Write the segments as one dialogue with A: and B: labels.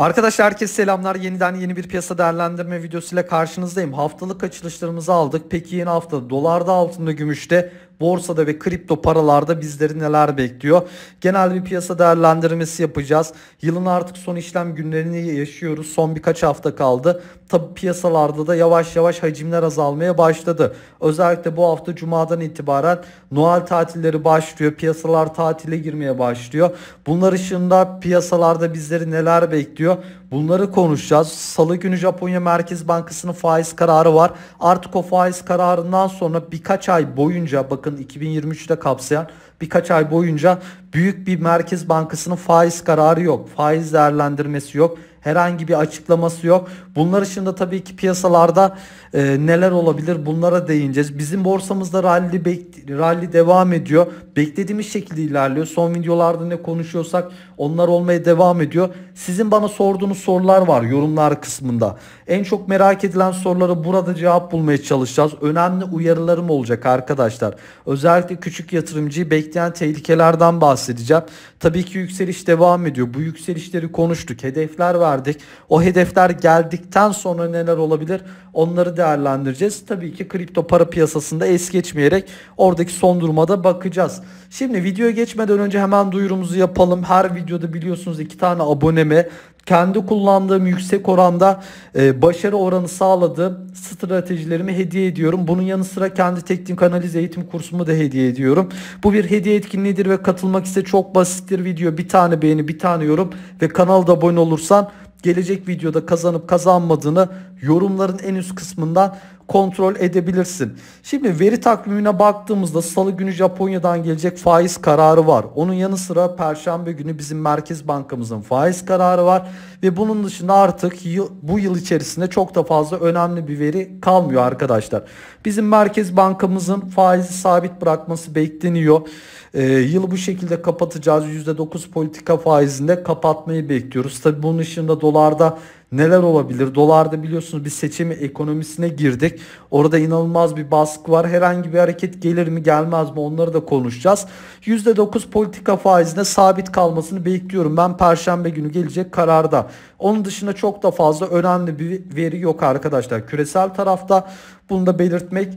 A: Arkadaşlar herkese selamlar. Yeniden yeni bir piyasa değerlendirme videosuyla karşınızdayım. Haftalık açılışlarımızı aldık. Peki yeni hafta dolarda, altında, gümüşte, borsada ve kripto paralarda bizleri neler bekliyor? Genel bir piyasa değerlendirmesi yapacağız. Yılın artık son işlem günlerini yaşıyoruz. Son birkaç hafta kaldı. Tabi piyasalarda da yavaş yavaş hacimler azalmaya başladı. Özellikle bu hafta cumadan itibaren Noel tatilleri başlıyor. Piyasalar tatile girmeye başlıyor. Bunlar ışığında piyasalarda bizleri neler bekliyor? Bunları konuşacağız. Salı günü Japonya Merkez Bankası'nın faiz kararı var. Artık o faiz kararından sonra birkaç ay boyunca bakın 2023'te kapsayan birkaç ay boyunca büyük bir Merkez Bankası'nın faiz kararı yok. Faiz değerlendirmesi yok herhangi bir açıklaması yok. Bunlar dışında tabii ki piyasalarda e, neler olabilir bunlara değineceğiz. Bizim borsamızda rally, rally devam ediyor. Beklediğimiz şekilde ilerliyor. Son videolarda ne konuşuyorsak onlar olmaya devam ediyor. Sizin bana sorduğunuz sorular var yorumlar kısmında. En çok merak edilen soruları burada cevap bulmaya çalışacağız. Önemli uyarılarım olacak arkadaşlar. Özellikle küçük yatırımcıyı bekleyen tehlikelerden bahsedeceğim. Tabii ki yükseliş devam ediyor. Bu yükselişleri konuştuk. Hedefler verdik. O hedefler geldikten sonra neler olabilir? Onları değerlendireceğiz. Tabii ki kripto para piyasasında es geçmeyerek oradaki son duruma da bakacağız. Şimdi videoya geçmeden önce hemen duyurumuzu yapalım. Her videoda biliyorsunuz iki tane aboneme kendi kullandığım yüksek oranda e, başarı oranı sağladığım stratejilerimi hediye ediyorum. Bunun yanı sıra kendi teknik analiz eğitim kursumu da hediye ediyorum. Bu bir hediye etkinliğidir ve katılmak ise çok basittir video. Bir tane beğeni, bir tane yorum ve kanalda abone olursan gelecek videoda kazanıp kazanmadığını yorumların en üst kısmından kontrol edebilirsin. Şimdi veri takvimine baktığımızda salı günü Japonya'dan gelecek faiz kararı var. Onun yanı sıra perşembe günü bizim Merkez Bankamızın faiz kararı var ve bunun dışında artık yıl, bu yıl içerisinde çok da fazla önemli bir veri kalmıyor arkadaşlar. Bizim Merkez Bankamızın faizi sabit bırakması bekleniyor. Ee, yılı bu şekilde kapatacağız. %9 politika faizinde kapatmayı bekliyoruz. Tabi bunun dışında dolarda neler olabilir? Dolarda biliyorsunuz bir seçim ekonomisine girdik. Orada inanılmaz bir baskı var. Herhangi bir hareket gelir mi gelmez mi onları da konuşacağız. %9 politika faizine sabit kalmasını bekliyorum. Ben perşembe günü gelecek kararda. Onun dışında çok da fazla önemli bir veri yok arkadaşlar. Küresel tarafta bunu da belirtmek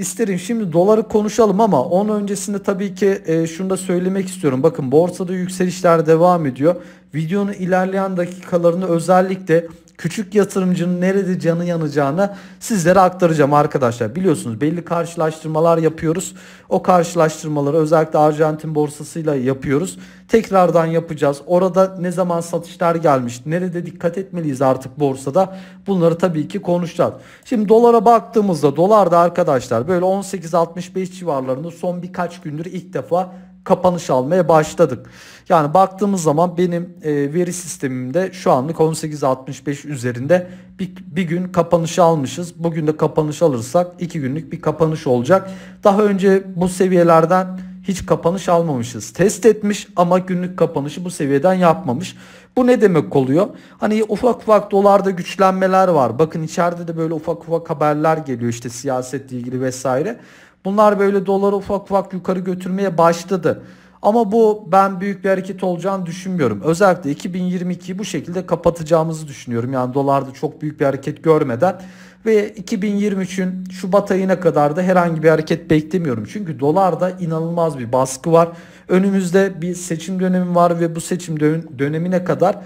A: isterim. Şimdi doları konuşalım ama onun öncesinde tabii ki e, şunu da söylemek istiyorum. Bakın borsada yükselişler devam ediyor. Videonun ilerleyen dakikalarını özellikle küçük yatırımcının nerede canı yanacağını sizlere aktaracağım arkadaşlar. Biliyorsunuz belli karşılaştırmalar yapıyoruz. O karşılaştırmaları özellikle Arjantin borsasıyla yapıyoruz. Tekrardan yapacağız. Orada ne zaman satışlar gelmiş, nerede dikkat etmeliyiz artık borsada bunları tabii ki konuşacağız. Şimdi dolara baktığımızda dolarda arkadaşlar böyle 18.65 civarlarında son birkaç gündür ilk defa kapanış almaya başladık. Yani baktığımız zaman benim e, veri sistemimde şu anlık 18.65 üzerinde bir, bir gün kapanış almışız. Bugün de kapanış alırsak iki günlük bir kapanış olacak. Daha önce bu seviyelerden hiç kapanış almamışız. Test etmiş ama günlük kapanışı bu seviyeden yapmamış. Bu ne demek oluyor? Hani ufak ufak dolarda güçlenmeler var. Bakın içeride de böyle ufak ufak haberler geliyor işte siyasetle ilgili vesaire. Bunlar böyle doları ufak ufak yukarı götürmeye başladı. Ama bu ben büyük bir hareket olacağını düşünmüyorum. Özellikle 2022'yi bu şekilde kapatacağımızı düşünüyorum. Yani dolarda çok büyük bir hareket görmeden ve 2023'ün Şubat ayına kadar da herhangi bir hareket beklemiyorum. Çünkü dolarda inanılmaz bir baskı var. Önümüzde bir seçim dönemi var ve bu seçim dönemine kadar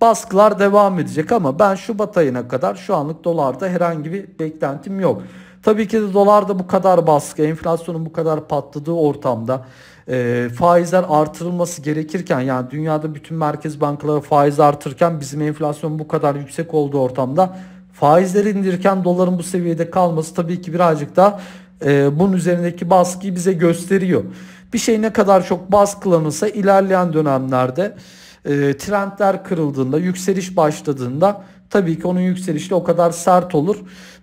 A: baskılar devam edecek ama ben Şubat ayına kadar şu anlık dolarda herhangi bir beklentim yok. Tabii ki de dolarda bu kadar baskı, enflasyonun bu kadar patladığı ortamda e, faizler artırılması gerekirken yani dünyada bütün merkez bankaları faiz artırırken bizim enflasyon bu kadar yüksek olduğu ortamda faizleri indirirken doların bu seviyede kalması tabii ki birazcık da e, bunun üzerindeki baskıyı bize gösteriyor. Bir şey ne kadar çok baskılanırsa ilerleyen dönemlerde e, trendler kırıldığında, yükseliş başladığında tabii ki onun yükselişi o kadar sert olur.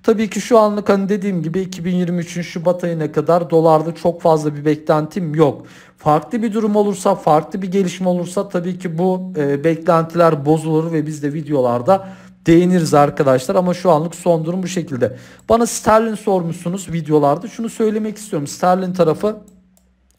A: Tabii ki şu anlık hani dediğim gibi 2023'ün Şubat ayına kadar dolarda çok fazla bir beklentim yok. Farklı bir durum olursa, farklı bir gelişme olursa tabii ki bu e, beklentiler bozulur ve biz de videolarda değiniriz arkadaşlar ama şu anlık son durum bu şekilde. Bana sterlin sormuşsunuz videolarda. Şunu söylemek istiyorum. Sterlin tarafı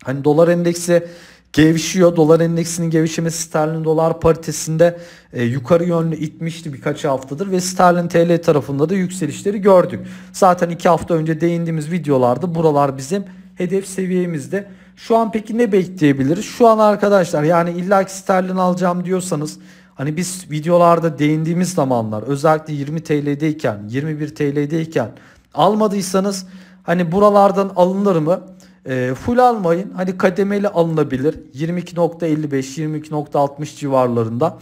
A: hani dolar endeksi gevşiyor. Dolar endeksinin gevşemesi sterlin dolar paritesinde e, yukarı yönlü itmişti birkaç haftadır ve sterlin TL tarafında da yükselişleri gördük. Zaten iki hafta önce değindiğimiz videolarda buralar bizim hedef seviyemizde. Şu an peki ne bekleyebiliriz? Şu an arkadaşlar yani illaki sterlin alacağım diyorsanız hani biz videolarda değindiğimiz zamanlar özellikle 20 TL'deyken 21 TL'deyken almadıysanız hani buralardan alınır mı? E, full almayın. Hani kademeli alınabilir. 22.55 22.60 civarlarında.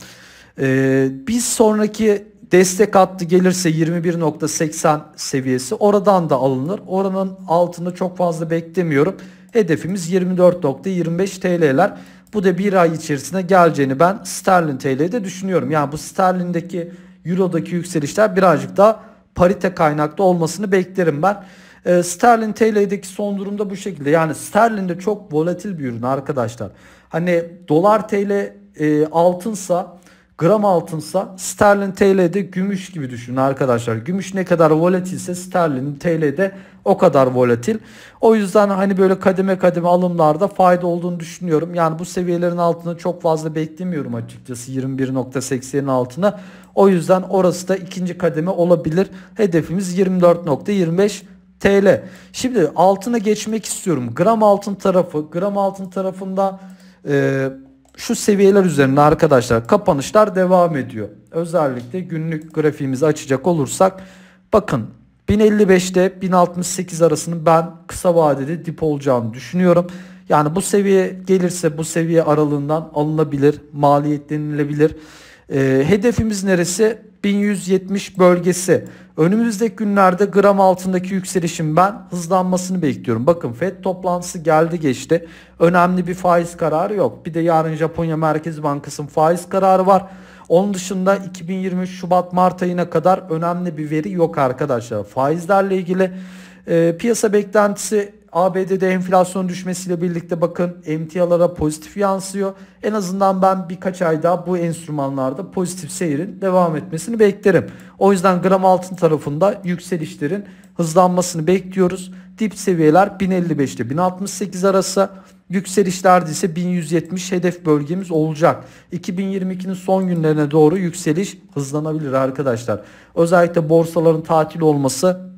A: E, biz sonraki destek hattı gelirse 21.80 seviyesi oradan da alınır. Oranın altında çok fazla beklemiyorum. Hedefimiz 24.25 TL'ler. Bu da bir ay içerisinde geleceğini ben sterlin TL'de düşünüyorum. Yani bu sterlindeki eurodaki yükselişler birazcık daha parite kaynaklı olmasını beklerim ben. E, sterlin TL'deki son durumda bu şekilde. Yani sterlin de çok volatil bir ürün arkadaşlar. Hani dolar TL e, altınsa gram altınsa sterlin TL'de gümüş gibi düşünün arkadaşlar. Gümüş ne kadar volatilse sterlin TL'de o kadar volatil. O yüzden hani böyle kademe kademe alımlarda fayda olduğunu düşünüyorum. Yani bu seviyelerin altını çok fazla beklemiyorum açıkçası 21.80'in altına. O yüzden orası da ikinci kademe olabilir. Hedefimiz 24.25 TL. Şimdi altına geçmek istiyorum. Gram altın tarafı, gram altın tarafında e, şu seviyeler üzerinde arkadaşlar kapanışlar devam ediyor. Özellikle günlük grafiğimizi açacak olursak bakın 1055'te 1068 arasının ben kısa vadede dip olacağını düşünüyorum. Yani bu seviye gelirse bu seviye aralığından alınabilir, maliyetlenilebilir. E, hedefimiz neresi? 1170 bölgesi. Önümüzdeki günlerde gram altındaki yükselişin ben hızlanmasını bekliyorum. Bakın FED toplantısı geldi geçti. Önemli bir faiz kararı yok. Bir de yarın Japonya Merkez Bankası'nın faiz kararı var. Onun dışında 2023 Şubat Mart ayına kadar önemli bir veri yok arkadaşlar. Faizlerle ilgili e, piyasa beklentisi ABD'de enflasyon düşmesiyle birlikte bakın emtialara pozitif yansıyor. En azından ben birkaç ay daha bu enstrümanlarda pozitif seyrin devam etmesini beklerim. O yüzden gram altın tarafında yükselişlerin hızlanmasını bekliyoruz. Dip seviyeler 1055 ile 1068 arası. Yükselişlerde ise 1170 hedef bölgemiz olacak. 2022'nin son günlerine doğru yükseliş hızlanabilir arkadaşlar. Özellikle borsaların tatil olması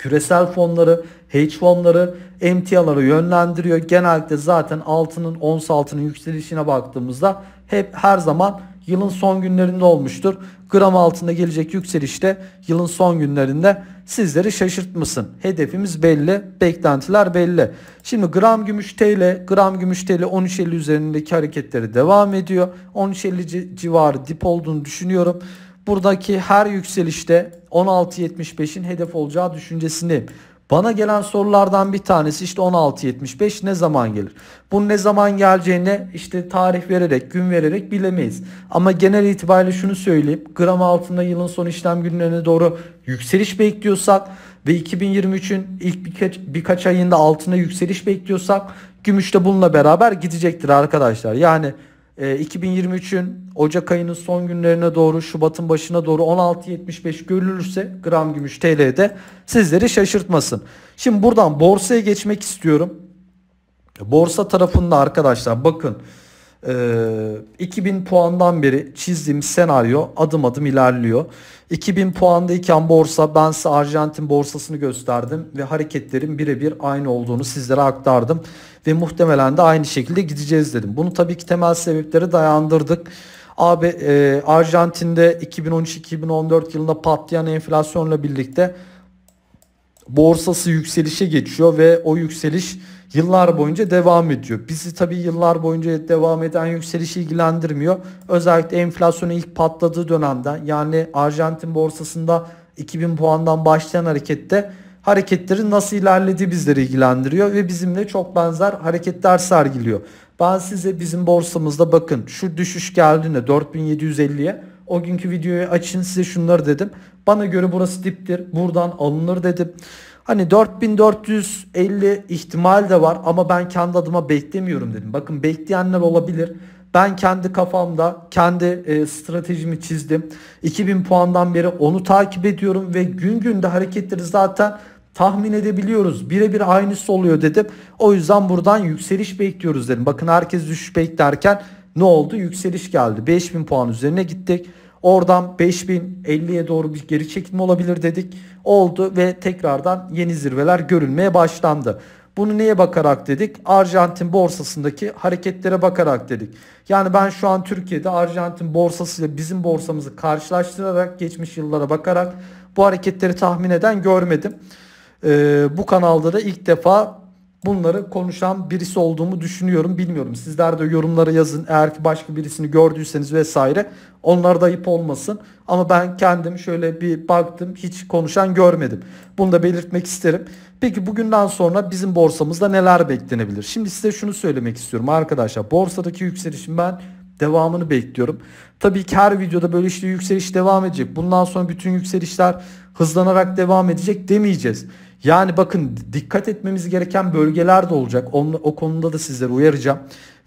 A: küresel fonları, hedge fonları emtiaları yönlendiriyor. Genellikle zaten altının ons altının yükselişine baktığımızda hep her zaman yılın son günlerinde olmuştur. Gram altında gelecek yükseliş de yılın son günlerinde sizleri şaşırtmasın. Hedefimiz belli, beklentiler belli. Şimdi gram gümüş TL, gram gümüş TL 13.50 üzerindeki hareketleri devam ediyor. 13.50 civarı dip olduğunu düşünüyorum. Buradaki her yükselişte 16.75'in hedef olacağı düşüncesindeyim. Bana gelen sorulardan bir tanesi işte 16.75 ne zaman gelir? Bunun ne zaman geleceğini işte tarih vererek, gün vererek bilemeyiz. Ama genel itibariyle şunu söyleyeyim. Gram altında yılın son işlem günlerine doğru yükseliş bekliyorsak ve 2023'ün ilk birkaç, birkaç ayında altına yükseliş bekliyorsak gümüş de bununla beraber gidecektir arkadaşlar. Yani 2023'ün ee, Ocak ayının son günlerine doğru Şubat'ın başına doğru 16.75 görülürse gram gümüş TL'de sizleri şaşırtmasın. Şimdi buradan borsaya geçmek istiyorum. Borsa tarafında arkadaşlar bakın 2000 puandan beri çizdiğim senaryo adım adım ilerliyor. 2000 puandayken borsa ben size Arjantin borsasını gösterdim ve hareketlerin birebir aynı olduğunu sizlere aktardım. Ve muhtemelen de aynı şekilde gideceğiz dedim. Bunu tabii ki temel sebepleri dayandırdık. Abi e, Arjantin'de 2013-2014 yılında patlayan enflasyonla birlikte borsası yükselişe geçiyor ve o yükseliş yıllar boyunca devam ediyor. Bizi tabii yıllar boyunca devam eden yükseliş ilgilendirmiyor. Özellikle enflasyonun ilk patladığı dönemden yani Arjantin borsasında 2000 puandan başlayan harekette hareketlerin nasıl ilerlediği bizleri ilgilendiriyor ve bizimle çok benzer hareketler sergiliyor. Ben size bizim borsamızda bakın şu düşüş geldiğinde 4750'ye o günkü videoyu açın size şunları dedim. Bana göre burası diptir. Buradan alınır dedim. Hani 4450 ihtimal de var ama ben kendi adıma beklemiyorum dedim. Bakın bekleyenler olabilir. Ben kendi kafamda kendi e, stratejimi çizdim. 2000 puandan beri onu takip ediyorum ve gün günde hareketleri zaten tahmin edebiliyoruz. Birebir aynısı oluyor dedim. O yüzden buradan yükseliş bekliyoruz dedim. Bakın herkes düşüş beklerken ne oldu? Yükseliş geldi. 5000 puan üzerine gittik. Oradan 5050'ye doğru bir geri çekilme olabilir dedik. Oldu ve tekrardan yeni zirveler görülmeye başlandı. Bunu neye bakarak dedik? Arjantin borsasındaki hareketlere bakarak dedik. Yani ben şu an Türkiye'de Arjantin borsası ile bizim borsamızı karşılaştırarak geçmiş yıllara bakarak bu hareketleri tahmin eden görmedim. Ee, bu kanalda da ilk defa bunları konuşan birisi olduğumu düşünüyorum. Bilmiyorum. Sizler de yorumlara yazın. Eğer ki başka birisini gördüyseniz vesaire onlar da ayıp olmasın. Ama ben kendim şöyle bir baktım. Hiç konuşan görmedim. Bunu da belirtmek isterim. Peki bugünden sonra bizim borsamızda neler beklenebilir? Şimdi size şunu söylemek istiyorum arkadaşlar. Borsadaki yükselişin ben devamını bekliyorum. Tabii ki her videoda böyle işte yükseliş devam edecek. Bundan sonra bütün yükselişler hızlanarak devam edecek demeyeceğiz. Yani bakın dikkat etmemiz gereken bölgeler de olacak. Onun, o konuda da sizlere uyaracağım.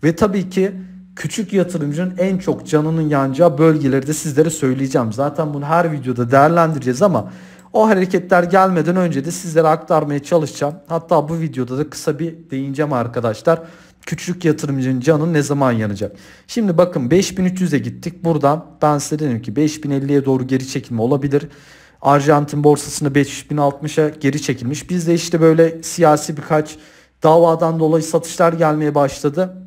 A: Ve tabii ki küçük yatırımcının en çok canının yanacağı bölgeleri de sizlere söyleyeceğim. Zaten bunu her videoda değerlendireceğiz ama o hareketler gelmeden önce de sizlere aktarmaya çalışacağım. Hatta bu videoda da kısa bir değineceğim arkadaşlar. Küçük yatırımcının canı ne zaman yanacak? Şimdi bakın 5300'e gittik. Buradan ben size dedim ki 5050'ye doğru geri çekilme olabilir. Arjantin borsasında 5060'a geri çekilmiş. Bizde işte böyle siyasi birkaç davadan dolayı satışlar gelmeye başladı.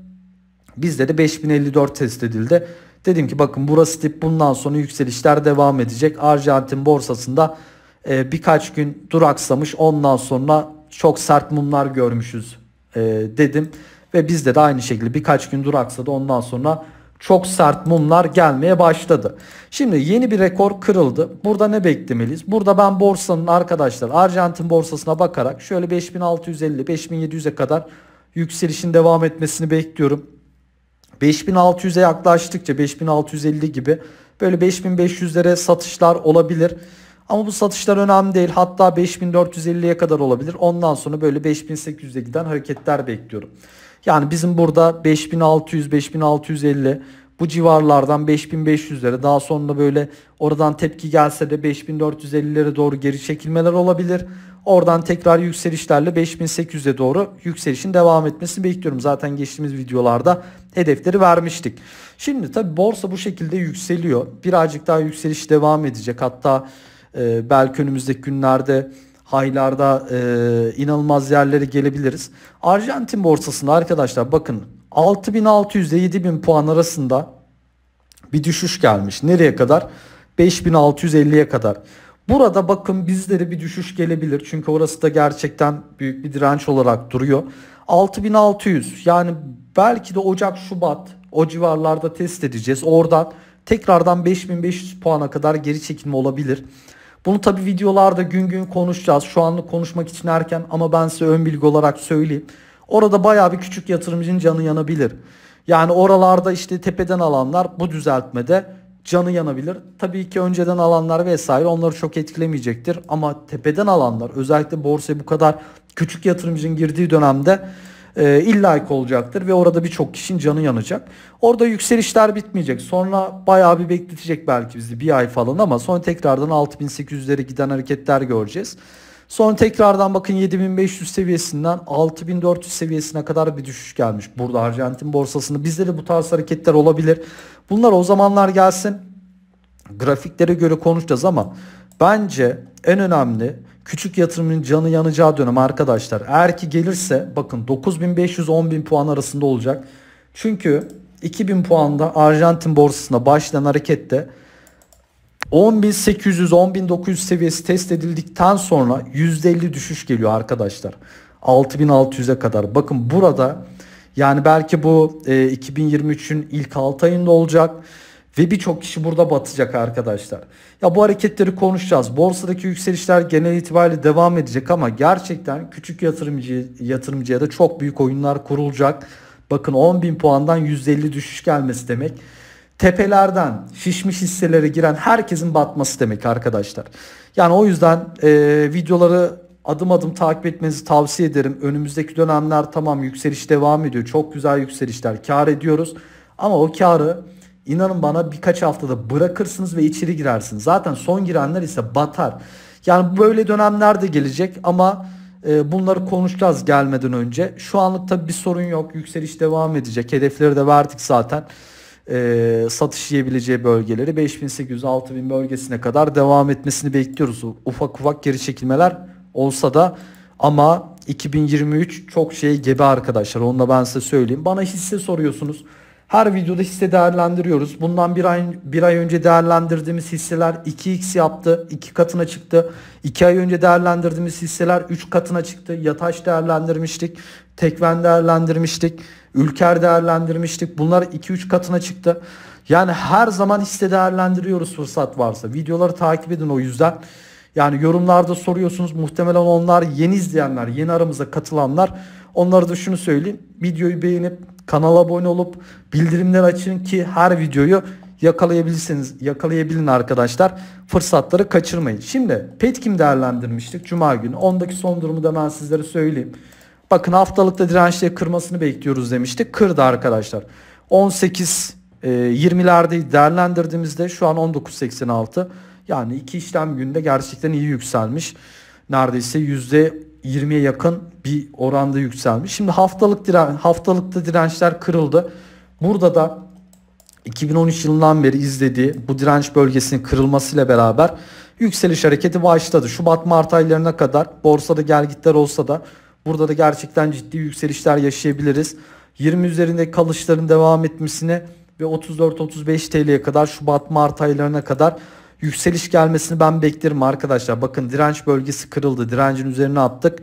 A: Bizde de 5054 test edildi. Dedim ki bakın burası tip bundan sonra yükselişler devam edecek. Arjantin borsasında e, birkaç gün duraksamış. Ondan sonra çok sert mumlar görmüşüz e, dedim. Ve bizde de aynı şekilde birkaç gün duraksadı. Ondan sonra çok sert mumlar gelmeye başladı. Şimdi yeni bir rekor kırıldı. Burada ne beklemeliyiz? Burada ben borsanın arkadaşlar Arjantin borsasına bakarak şöyle 5650 5700'e kadar yükselişin devam etmesini bekliyorum. 5600'e yaklaştıkça 5650 gibi böyle 5500'lere satışlar olabilir. Ama bu satışlar önemli değil. Hatta 5450'ye kadar olabilir. Ondan sonra böyle 5800'e giden hareketler bekliyorum. Yani bizim burada 5600 5650 bu civarlardan 5500'lere daha sonra böyle oradan tepki gelse de 5450'lere doğru geri çekilmeler olabilir. Oradan tekrar yükselişlerle 5800'e doğru yükselişin devam etmesini bekliyorum. Zaten geçtiğimiz videolarda hedefleri vermiştik. Şimdi tabi borsa bu şekilde yükseliyor. Birazcık daha yükseliş devam edecek. Hatta e, belki önümüzdeki günlerde haylarda e, inanılmaz yerlere gelebiliriz. Arjantin borsasında arkadaşlar bakın 6600 ile 7000 puan arasında bir düşüş gelmiş. Nereye kadar? 5650'ye kadar. Burada bakın bizlere bir düşüş gelebilir. Çünkü orası da gerçekten büyük bir direnç olarak duruyor. 6600 yani belki de Ocak Şubat o civarlarda test edeceğiz. Oradan tekrardan 5500 puana kadar geri çekilme olabilir. Bunu tabi videolarda gün gün konuşacağız. Şu anlık konuşmak için erken ama ben size ön bilgi olarak söyleyeyim. Orada baya bir küçük yatırımcının canı yanabilir. Yani oralarda işte tepeden alanlar bu düzeltmede canı yanabilir. Tabii ki önceden alanlar vesaire onları çok etkilemeyecektir. Ama tepeden alanlar özellikle borsaya bu kadar küçük yatırımcının girdiği dönemde e, illa olacaktır ve orada birçok kişinin canı yanacak. Orada yükselişler bitmeyecek. Sonra bayağı bir bekletecek belki bizi bir ay falan ama sonra tekrardan 6800'lere giden hareketler göreceğiz. Sonra tekrardan bakın 7500 seviyesinden 6400 seviyesine kadar bir düşüş gelmiş. Burada Arjantin borsasında bizde de bu tarz hareketler olabilir. Bunlar o zamanlar gelsin. Grafiklere göre konuşacağız ama bence en önemli küçük yatırımın canı yanacağı dönem arkadaşlar. Eğer ki gelirse bakın 9500-10000 puan arasında olacak. Çünkü 2000 puanda Arjantin borsasına başlayan harekette 10.800-10.900 seviyesi test edildikten sonra %50 düşüş geliyor arkadaşlar. 6.600'e kadar. Bakın burada yani belki bu e, 2023'ün ilk 6 ayında olacak. Ve birçok kişi burada batacak arkadaşlar. Ya bu hareketleri konuşacağız. Borsadaki yükselişler genel itibariyle devam edecek ama gerçekten küçük yatırımcı yatırımcıya da çok büyük oyunlar kurulacak. Bakın 10 bin puandan 150 düşüş gelmesi demek. Tepelerden şişmiş hisselere giren herkesin batması demek arkadaşlar. Yani o yüzden e, videoları adım adım takip etmenizi tavsiye ederim. Önümüzdeki dönemler tamam yükseliş devam ediyor. Çok güzel yükselişler kar ediyoruz. Ama o karı İnanın bana birkaç haftada bırakırsınız ve içeri girersiniz. Zaten son girenler ise batar. Yani böyle dönemler de gelecek ama e, bunları konuşacağız gelmeden önce. Şu anlık tabii bir sorun yok. Yükseliş devam edecek. Hedefleri de verdik zaten. E, satış yiyebileceği bölgeleri 5800-6000 bölgesine kadar devam etmesini bekliyoruz. Ufak ufak geri çekilmeler olsa da ama 2023 çok şey gebe arkadaşlar. Onu da ben size söyleyeyim. Bana hisse soruyorsunuz. Her videoda hisse değerlendiriyoruz. Bundan bir ay, bir ay önce değerlendirdiğimiz hisseler 2x yaptı. 2 katına çıktı. 2 ay önce değerlendirdiğimiz hisseler 3 katına çıktı. Yataş değerlendirmiştik. Tekven değerlendirmiştik. Ülker değerlendirmiştik. Bunlar 2-3 katına çıktı. Yani her zaman hisse değerlendiriyoruz fırsat varsa. Videoları takip edin o yüzden. Yani yorumlarda soruyorsunuz. Muhtemelen onlar yeni izleyenler, yeni aramıza katılanlar. Onlara da şunu söyleyeyim. Videoyu beğenip kanala abone olup bildirimleri açın ki her videoyu yakalayabilirsiniz. Yakalayabilin arkadaşlar. Fırsatları kaçırmayın. Şimdi Petkim değerlendirmiştik Cuma günü. Ondaki son durumu da ben sizlere söyleyeyim. Bakın haftalıkta dirençleri kırmasını bekliyoruz demiştik. Kırdı arkadaşlar. 18 e, 20'lerde değerlendirdiğimizde şu an 19.86. Yani iki işlem günde gerçekten iyi yükselmiş. Neredeyse %20'ye yakın bir oranda yükselmiş. Şimdi haftalık diren, haftalıkta dirençler kırıldı. Burada da 2013 yılından beri izlediği bu direnç bölgesinin kırılmasıyla beraber yükseliş hareketi başladı. Şubat Mart aylarına kadar borsada gelgitler olsa da burada da gerçekten ciddi yükselişler yaşayabiliriz. 20 üzerinde kalışların devam etmesine ve 34-35 TL'ye kadar Şubat Mart aylarına kadar yükseliş gelmesini ben beklerim arkadaşlar. Bakın direnç bölgesi kırıldı. Direncin üzerine attık.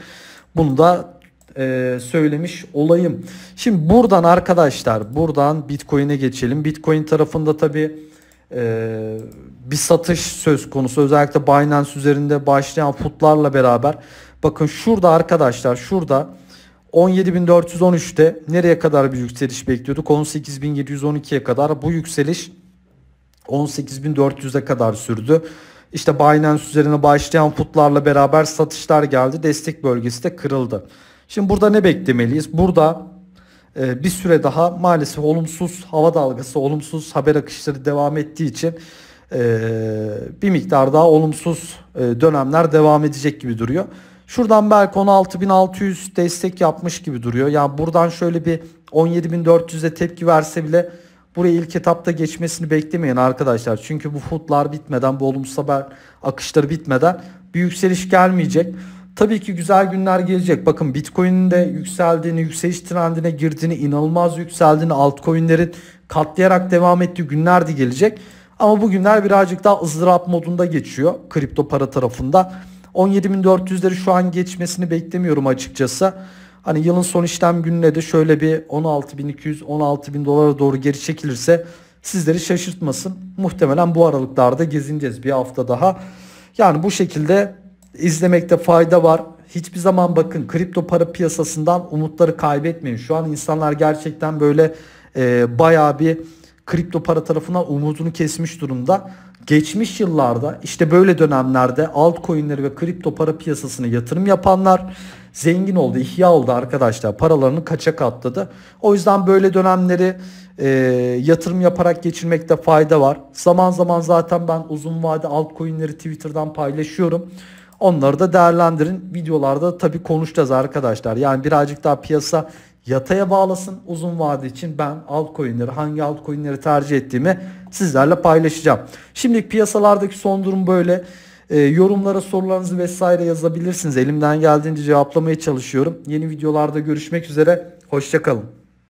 A: Bunu da e, söylemiş olayım. Şimdi buradan arkadaşlar buradan Bitcoin'e geçelim. Bitcoin tarafında tabi e, bir satış söz konusu. Özellikle Binance üzerinde başlayan putlarla beraber. Bakın şurada arkadaşlar şurada 17.413'te nereye kadar bir yükseliş bekliyorduk? 18.712'ye kadar bu yükseliş 18.400'e kadar sürdü. İşte Binance üzerine başlayan putlarla beraber satışlar geldi. Destek bölgesi de kırıldı. Şimdi burada ne beklemeliyiz? Burada e, bir süre daha maalesef olumsuz hava dalgası, olumsuz haber akışları devam ettiği için e, bir miktar daha olumsuz e, dönemler devam edecek gibi duruyor. Şuradan belki 16.600 destek yapmış gibi duruyor. Yani buradan şöyle bir 17.400'e tepki verse bile buraya ilk etapta geçmesini beklemeyin arkadaşlar. Çünkü bu footlar bitmeden, bu olumsuz haber akışları bitmeden bir yükseliş gelmeyecek. Tabii ki güzel günler gelecek. Bakın Bitcoin'in de yükseldiğini, yükseliş trendine girdiğini, inanılmaz yükseldiğini, altcoin'lerin katlayarak devam ettiği günler de gelecek. Ama bu günler birazcık daha ızdırap modunda geçiyor kripto para tarafında. 17.400'leri şu an geçmesini beklemiyorum açıkçası. Hani yılın son işlem gününe de şöyle bir 16.200 16.000 dolara doğru geri çekilirse sizleri şaşırtmasın. Muhtemelen bu aralıklarda gezineceğiz bir hafta daha. Yani bu şekilde izlemekte fayda var. Hiçbir zaman bakın kripto para piyasasından umutları kaybetmeyin. Şu an insanlar gerçekten böyle e, bayağı bir kripto para tarafından umudunu kesmiş durumda. Geçmiş yıllarda işte böyle dönemlerde altcoin'leri ve kripto para piyasasına yatırım yapanlar zengin oldu, ihya oldu arkadaşlar. Paralarını kaça katladı. O yüzden böyle dönemleri e, yatırım yaparak geçirmekte fayda var. Zaman zaman zaten ben uzun vade altcoin'leri Twitter'dan paylaşıyorum. Onları da değerlendirin. Videolarda tabii konuşacağız arkadaşlar. Yani birazcık daha piyasa yataya bağlasın uzun vade için ben altcoin'leri hangi altcoin'leri tercih ettiğimi sizlerle paylaşacağım. Şimdi piyasalardaki son durum böyle. E, yorumlara sorularınızı vesaire yazabilirsiniz. Elimden geldiğince cevaplamaya çalışıyorum. Yeni videolarda görüşmek üzere. Hoşçakalın.